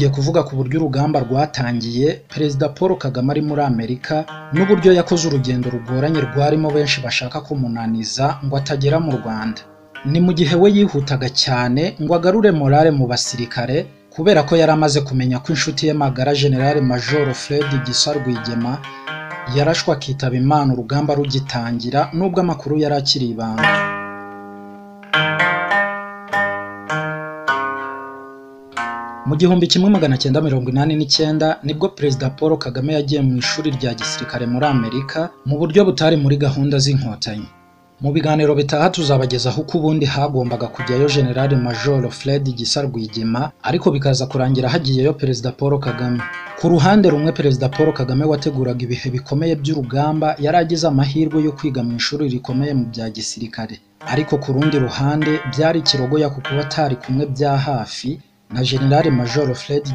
Tugiye kuvuga ku buryo urugamba rwatangiye Perezida Paul Kagame ari muri Amerika n'uburyo yakoze urugendo rugoranye rwarimo benshi bashaka kumunaniza ngo atagera mu Rwanda. Ni mu gihe we yihutaga cyane ngo agarure morale mu basirikare kubera ko yari amaze kumenya ko inshuti ye magara General Major Fred Gisa Rwigema yarashwe akitaba Imana urugamba rugitangira nubwo amakuru yari akiri ibanga. Mu gihumbi kimwe magana cyenda mirongo inani n'icyenda ni bwo Perezida Paul Kagame yagiye mu ishuri rya gisirikare muri Amerika mu buryo butari muri gahunda z'inkotanyi. Mu biganiro bitaha tuzabagezaho uko ubundi hagombaga kujyayo General Major Fred Gisa Rwigema ariko bikaza kurangira hagiyeyo Perezida Paul Kagame. Ku ruhande rumwe Perezida Paul Kagame wateguraga ibihe bikomeye by'urugamba yari agize amahirwe yo kwiga mu ishuri rikomeye mu bya gisirikare. Ariko ku rundi ruhande byari ikirogoya ku kuba atari kumwe bya hafi na General Major Fred